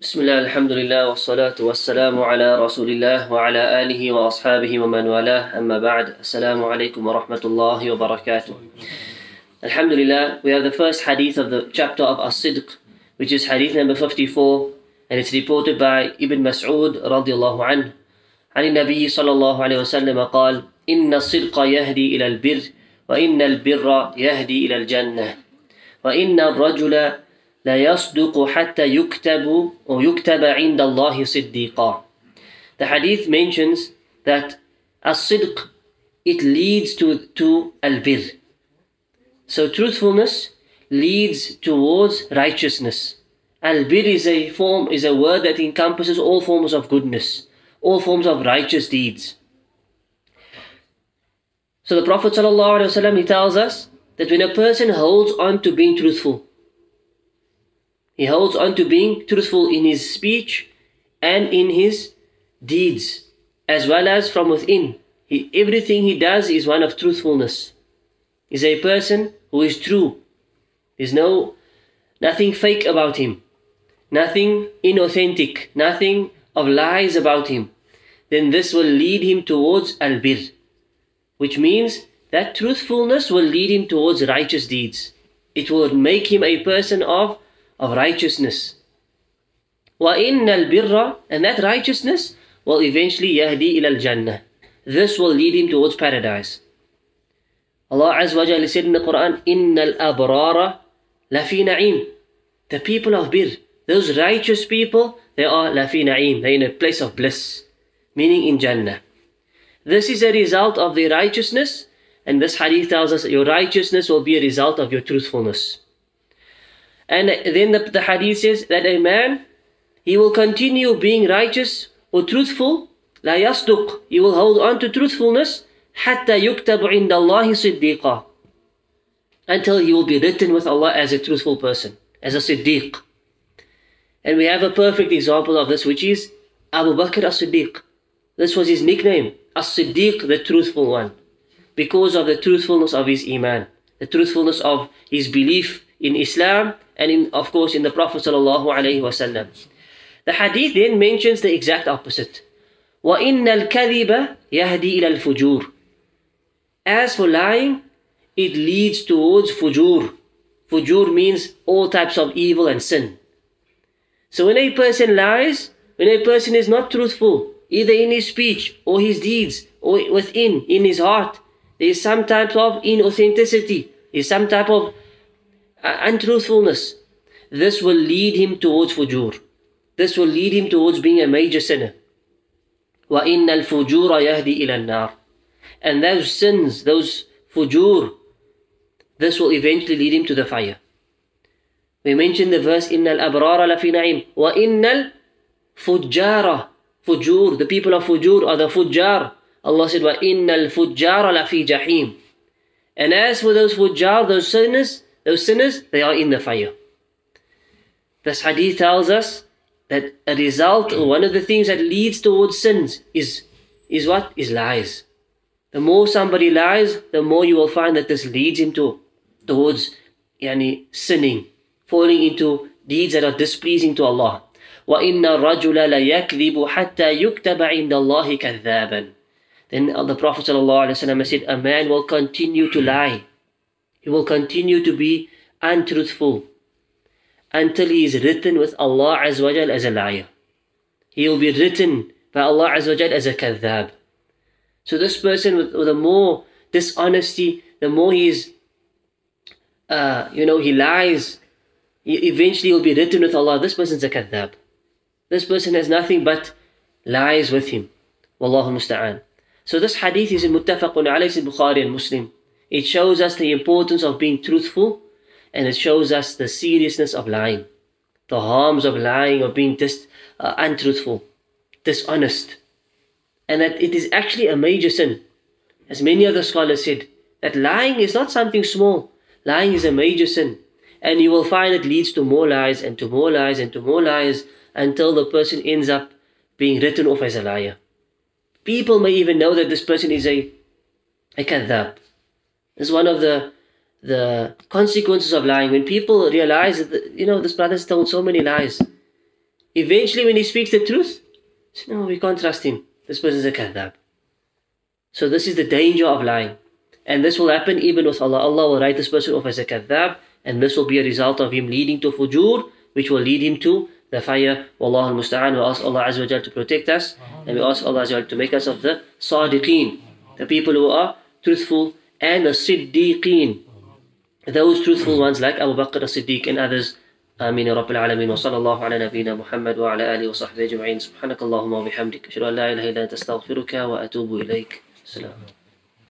بسم الله الحمد لله والصلاة والسلام على رسول الله وعلى آله وأصحابه ومن والاه أما بعد السلام عليكم ورحمة الله وبركاته Alhamdulillah, we have the first hadith of the chapter of As-Sidq, which is hadith number 54, and it's reported by Ibn Mas'ud رضي الله عنه عن النبي صلى الله عليه وسلم قال إن الصدق يهدي إلى البر وإن البر يهدي إلى الجنة وإن الرجل لا يصدق حتى يكتب أو يكتب عند الله صديقا The hadith mentions that as-sidq it leads to, to al-bir. So truthfulness leads towards righteousness. Al-bir is a form, is a word that encompasses all forms of goodness, all forms of righteous deeds. So the Prophet ﷺ, he tells us that when a person holds on to being truthful, he holds on to being truthful in his speech and in his deeds, as well as from within. He, everything he does is one of truthfulness. He's a person who is true. There's no nothing fake about him, nothing inauthentic, nothing of lies about him. Then this will lead him towards al-bir, which means that truthfulness will lead him towards righteous deeds. It will make him a person of of righteousness. وَإِنَّ الْبِرَّ And that righteousness will eventually يَهْدِي إِلَى الْجَنَّةِ This will lead him towards paradise. Allah Azza wa Jalla said in the Quran, إِنَّ الْأَبْرَارَ لَفِي نَعِيمٍ The people of Bir, those righteous people, they are لَفِي نَعِيمٍ They're in a place of bliss, meaning in Jannah. This is a result of their righteousness, and this hadith tells us your righteousness will be a result of your truthfulness. And then the, the hadith says that a man, he will continue being righteous or truthful, لا يصدق, he will hold on to truthfulness, حتى يكتب عند الله صديقا, until he will be written with Allah as a truthful person, as a siddiq. And we have a perfect example of this, which is Abu Bakr as-Siddiq. This was his nickname, as-Siddiq, the truthful one, because of the truthfulness of his iman, the truthfulness of his belief in Islam and in, of course in the Prophet sallallahu alaihi wasallam. The hadith then mentions the exact opposite. وَإِنَّ الْكَذِبَ يَهْدِي إِلَى الْفُجُورِ As for lying, it leads towards fujur. Fujur means all types of evil and sin. So when a person lies, when a person is not truthful, either in his speech or his deeds or within, in his heart, there is some type of inauthenticity, there is some type of untruthfulness, this will lead him towards fujur. This will lead him towards being a major sinner. وَإِنَّ الْفُجُورَ يَهْدِي إِلَى النَّارِ And those sins, those fujur, this will eventually lead him to the fire. We mentioned the verse, إِنَّ الْأَبْرَارَ لَفِي نَعِيمٍ وَإِنَّ الْفُجَّارَ Fujur, the people of fujur are the fujjar. Allah said, وَإِنَّ الْفُجَّارَ لَفِي جَحِيمٍ And as for those fujjar, those sinners, those sinners, they are in the fire. This hadith tells us that a result, or one of the things that leads towards sins is, is what? Is lies. The more somebody lies, the more you will find that this leads him to, towards yani, sinning, falling into deeds that are displeasing to Allah. وَإِنَّ الرَّجُلَ لَيَكْذِبُ حَتَّى يُكْتَبَ عِنْدَ اللَّهِ كَذَّابًا Then the Prophet ﷺ said, a man will continue to lie he will continue to be untruthful until he is written with Allah Azza as a liar. He will be written by Allah Azza as a kadhab. So this person with, with the more dishonesty, the more he is, uh, you know, he lies, he eventually will be written with Allah. This person's a kadhab. This person has nothing but lies with him. Wallahu musta'an. So this hadith is in muttafaqun alayhi Bukhari and Muslim. It shows us the importance of being truthful and it shows us the seriousness of lying, the harms of lying of being dis, uh, untruthful, dishonest, and that it is actually a major sin. As many other scholars said, that lying is not something small, lying is a major sin. And you will find it leads to more lies and to more lies and to more lies until the person ends up being written off as a liar. People may even know that this person is a, a kadhab, is one of the the consequences of lying. When people realize that, you know, this brother's told so many lies, Eventually, when he speaks the truth, say, no, we can't trust him. This person is a kadhab. So this is the danger of lying. And this will happen even with Allah. Allah will write this person off as a kadhab, and this will be a result of him leading to fujur, which will lead him to the fire. Wallahu al-musta'an. We ask Allah Azza wa to protect us, and we ask Allah Azza wa to make us of the sadiqeen, the people who are truthful, and the siddiqeen, those truthful ones like Abu Bakr as-Siddiq and others. آمين يا رب العالمين وصلى الله على نبينا محمد وعلى آله وصحبه أجمعين سبحانك اللهم وبحمدك أشهد أن لا إله إلا أنت أستغفرك وأتوب إليك السلام